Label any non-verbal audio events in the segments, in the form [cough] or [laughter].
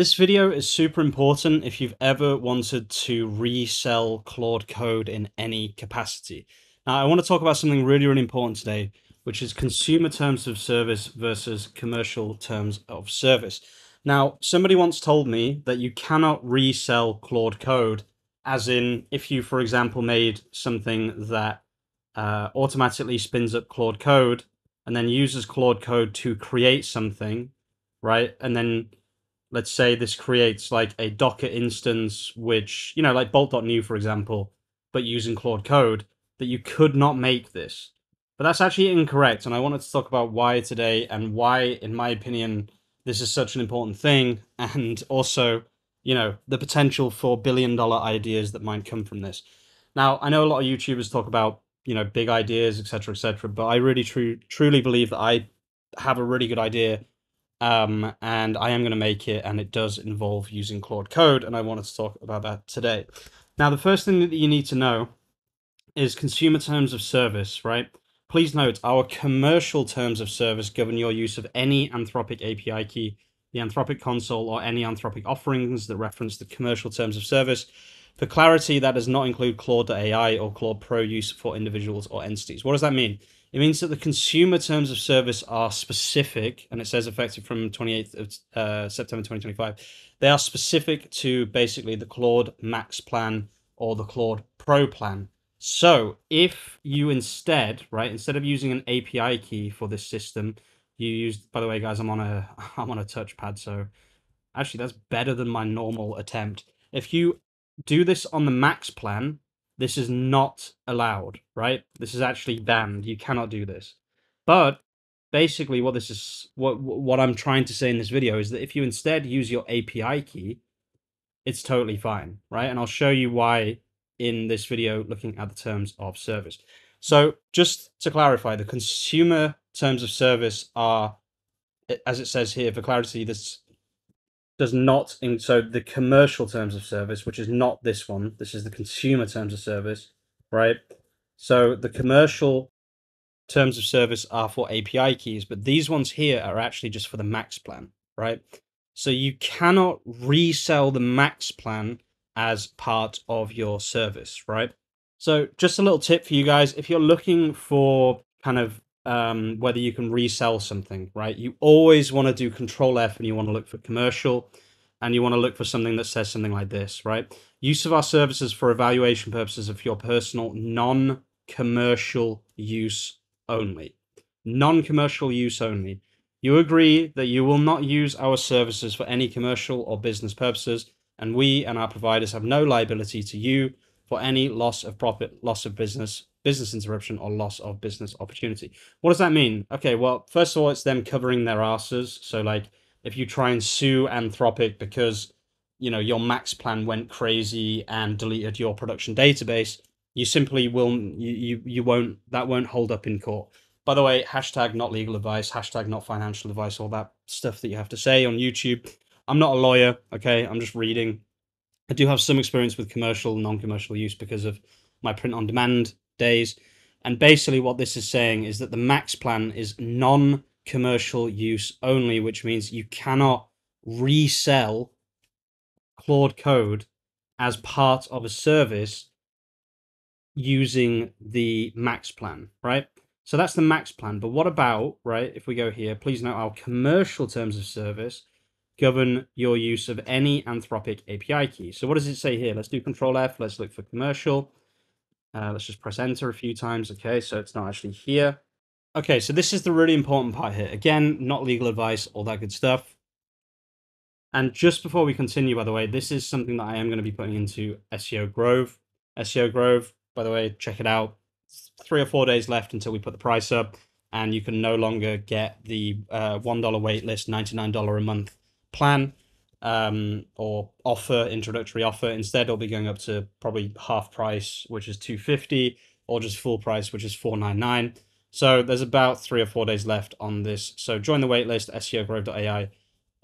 This video is super important if you've ever wanted to resell Claude Code in any capacity. Now, I want to talk about something really, really important today, which is consumer terms of service versus commercial terms of service. Now, somebody once told me that you cannot resell Claude Code, as in if you, for example, made something that uh, automatically spins up Claude Code and then uses Claude Code to create something, right? And then let's say this creates like a Docker instance, which, you know, like bolt.new, for example, but using Claude Code, that you could not make this. But that's actually incorrect. And I wanted to talk about why today and why, in my opinion, this is such an important thing. [laughs] And also, you know, the potential for billion dollar ideas that might come from this. Now, I know a lot of YouTubers talk about, you know, big ideas, etc., etc., but I really tru- truly believe that I have a really good idea um, and I am going to make it, and it does involve using Claude Code, and I wanted to talk about that today. Now, the first thing that you need to know is consumer terms of service, right? Please note, our commercial terms of service govern your use of any Anthropic API key, the Anthropic console, or any Anthropic offerings that reference the commercial terms of service. For clarity, that does not include Claude.ai or Claude Pro use for individuals or entities. What does that mean? It means that the consumer terms of service are specific, and it says effective from 28th of uh, September 2025. They are specific to basically the Claude Max plan or the Claude Pro plan. So if you instead, right, instead of using an API key for this system, you use. By the way, guys, I'm on a [laughs] I'm on a touchpad, so actually that's better than my normal attempt. If you do this on the Max plan, this is not allowed, right? This is actually banned. You cannot do this. But basically what this is what what I'm trying to say in this video is that if you instead use your API key, it's totally fine, right? And I'll show you why in this video looking at the terms of service. So just to clarify, the consumer terms of service are, as it says here, for clarity, this does not in so the commercial terms of service which is not this one this is the consumer terms of service right? So the commercial terms of service are for api keys but these ones here are actually just for the max plan right? So you cannot resell the max plan as part of your service right? So just a little tip for you guys if you're looking for kind of um, whether you can resell something, right? You always want to do Control F and you want to look for commercial and you want to look for something that says something like this, right? Use of our services for evaluation purposes of your personal non commercial use only. Non commercial use only. You agree that you will not use our services for any commercial or business purposes, and we and our providers have no liability to you for any loss of profit, loss of business, business interruption, or loss of business opportunity. What does that mean? Okay, well, first of all, it's them covering their asses. So, like, if you try and sue Anthropic because you know your max plan went crazy and deleted your production database, you simply will you you, you won't that won't hold up in court. By the way, hashtag not legal advice, hashtag not financial advice, all that stuff that you have to say on YouTube. I'm not a lawyer, okay? I'm just reading. I do have some experience with commercial, non-commercial use because of my print on demand days. And basically what this is saying is that the max plan is non commercial use only, which means you cannot resell Claude Code as part of a service using the max plan, right? So that's the max plan. But what about, right, if we go here, please note our commercial terms of service govern your use of any Anthropic API key. So what does it say here? Let's do Control F. Let's look for commercial. Uh, let's just press enter a few times. Okay, so it's not actually here. Okay, so this is the really important part here. Again, not legal advice, all that good stuff. And just before we continue, by the way, this is something that I am going to be putting into SEO Grove. SEO Grove, by the way, check it out. Three or four days left until we put the price up, and you can no longer get the uh, $1 waitlist, $99 a month plan um, or offer, introductory offer. Instead, it'll be going up to probably half price, which is 250 or just full price, which is 499 so there's about three or four days left on this. So join the waitlist, SEOgrove.ai,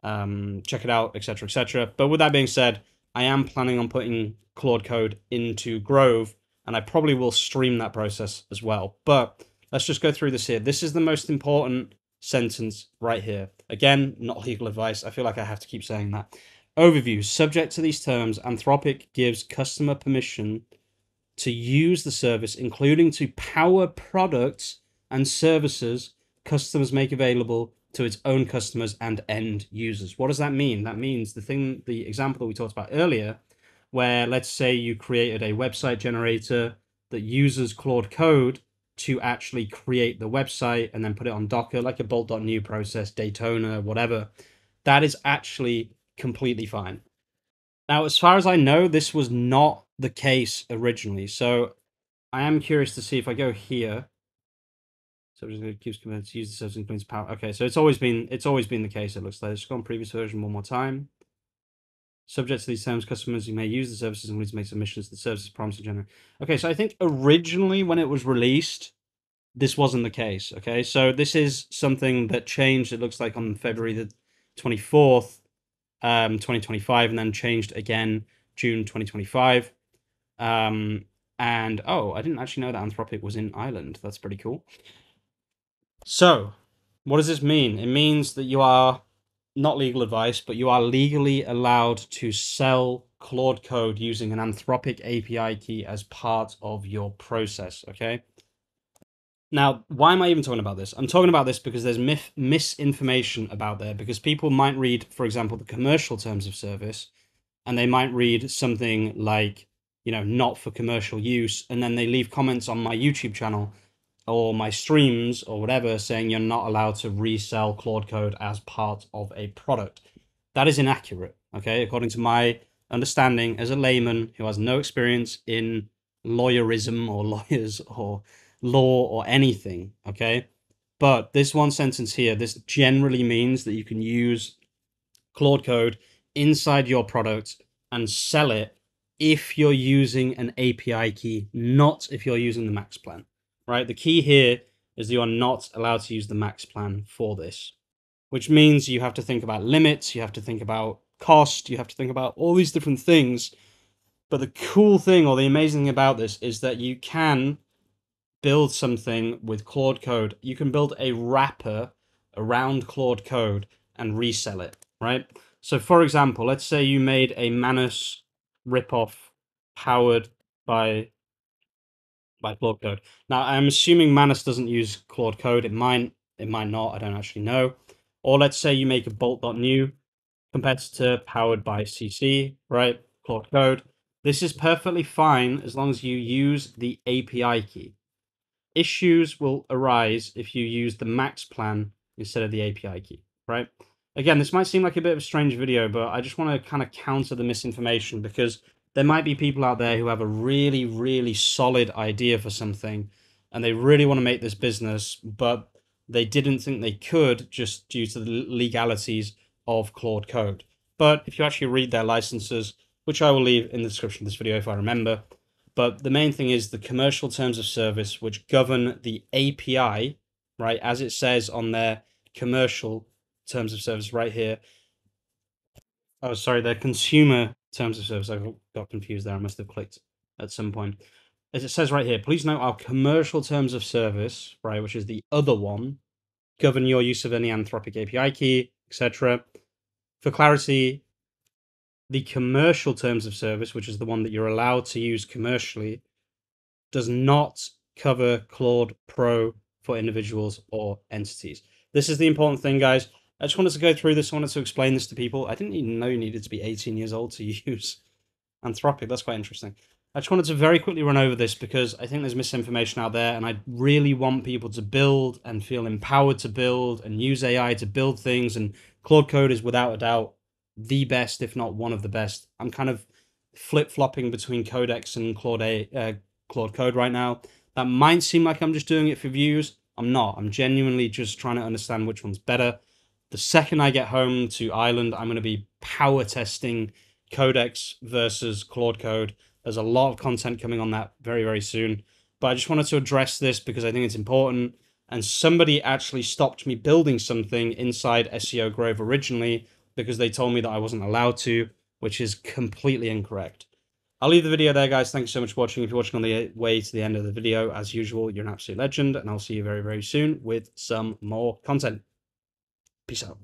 um, check it out, etc., etc. But with that being said, I am planning on putting Claude Code into Grove, and I probably will stream that process as well. But let's just go through this here. This is the most important sentence right here. Again, not legal advice. I feel like I have to keep saying that. Overview. Subject to these terms, Anthropic gives customer permission to use the service, including to power products and services customers make available to its own customers and end users. What does that mean? That means the thing, the example that we talked about earlier, where let's say you created a website generator that uses Claude Code to actually create the website and then put it on Docker, like a bolt.new process, Daytona, whatever. That is actually completely fine. Now, as far as I know, this was not the case originally. So I am curious to see if I go here. So I'm just going to use the service includes power. Okay, so it's always been it's always been the case. It looks like. Just go on previous version one more time. Subject to these terms, customers may use the services and to make submissions to the services promised in generate. Okay, so I think originally when it was released, this wasn't the case. Okay, so this is something that changed. It looks like on February the twenty fourth, um, twenty twenty five, and then changed again June twenty twenty five. Um, and oh, I didn't actually know that Anthropic was in Ireland. That's pretty cool. So, what does this mean? It means that you are not legal advice, but you are legally allowed to sell Claude Code using an Anthropic API key as part of your process. Okay. Now, why am I even talking about this? I'm talking about this because there's myth, misinformation about there because people might read, for example, the commercial terms of service, and they might read something like, you know, not for commercial use, and then they leave comments on my YouTube channel or my streams or whatever saying you're not allowed to resell Claude Code as part of a product. That is inaccurate, okay? According to my understanding as a layman who has no experience in lawyerism or [laughs] lawyers or law or anything, okay? But this one sentence here, this generally means that you can use Claude Code inside your product and sell it if you're using an API key, not if you're using the max plan right? The key here is you are not allowed to use the max plan for this, which means you have to think about limits, you have to think about cost, you have to think about all these different things. But the cool thing or the amazing thing about this is that you can build something with Claude Code. You can build a wrapper around Claude Code and resell it, right? So for example, let's say you made a Manus ripoff powered by by Claude Code. Now, I'm assuming Manus doesn't use Claude Code. It might, it might not. I don't actually know. Or let's say you make a bolt.new competitor powered by CC, right? Claude Code. This is perfectly fine as long as you use the API key. Issues will arise if you use the max plan instead of the API key, right? Again, this might seem like a bit of a strange video, but I just want to kind of counter the misinformation because there might be people out there who have a really, really solid idea for something and they really want to make this business, but they didn't think they could just due to the legalities of Claude Code. But if you actually read their licenses, which I will leave in the description of this video if I remember, but the main thing is the commercial terms of service which govern the API, right, as it says on their commercial terms of service right here. Oh, sorry, their consumer terms of service. I got confused there. I must have clicked at some point. As it says right here, please note our commercial terms of service, right, which is the other one, govern your use of any Anthropic API key, etc. For clarity, the commercial terms of service, which is the one that you're allowed to use commercially, does not cover Claude Pro for individuals or entities. This is the important thing, guys. I just wanted to go through this. I wanted to explain this to people. I didn't even know you needed to be 18 years old to [laughs] use Anthropic. That's quite interesting. I just wanted to very quickly run over this because I think there's misinformation out there, and I really want people to build and feel empowered to build and use AI to build things. And Claude Code is without a doubt the best, if not one of the best. I'm kind of flip flopping between Codex and Claude A, uh, Claude Code right now. That might seem like I'm just doing it for views. I'm not. I'm genuinely just trying to understand which one's better. The second I get home to Ireland, I'm going to be power testing Codex versus Claude Code. There's a lot of content coming on that very, very soon. But I just wanted to address this because I think it's important. And somebody actually stopped me building something inside SEO Grove originally because they told me that I wasn't allowed to, which is completely incorrect. I'll leave the video there, guys. Thanks so much for watching. If you're watching on the way to the end of the video, as usual, you're an absolute legend. And I'll see you very, very soon with some more content. Peace out.